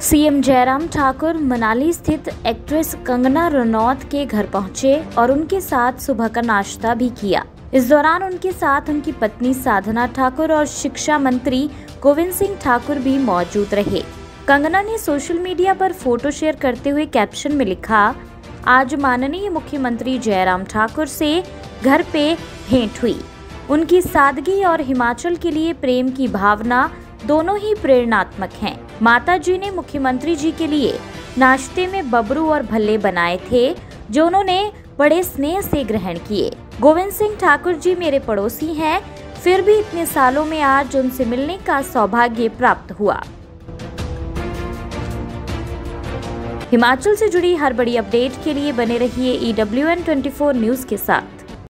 CM Jairam Thakur Manali स्थित actress Kangana Ranaut के घर पहुँचे और उनके साथ सुबह का नाश्ता भी किया। इस दौरान उनके साथ उनकी पत्नी साधना ठाकुर और शिक्षा मंत्री गोविंद सिंह ठाकुर भी मौजूद रहे। कंगना ने सोशल मीडिया पर फ़ोटो शेयर करते हुए कैप्शन में लिखा, आज माननीय मुख्यमंत्री जयराम ठाकुर से घर पे भेंट हुई। उनकी सादगी और हिमाचल के लिए प्रेम की भावना दोनों ही प्रेरणात्मक हैं। माता जी ने मुख्यमंत्री जी के लिए नाश्ते में बबरू और भल्ले बनाए थे, जो उन्होंने बड़े स्नेह से ग्रहण किए। गोविंद सिंह ठाकुर जी मेरे पड़ोसी हैं, फिर भी इतने सालों में आज उनसे मिलने का सौभाग्य प्राप्त हुआ। हिमाचल से जुड़ी हर बड़ी अपडेट के लिए बने रहिए E W N twenty news के साथ।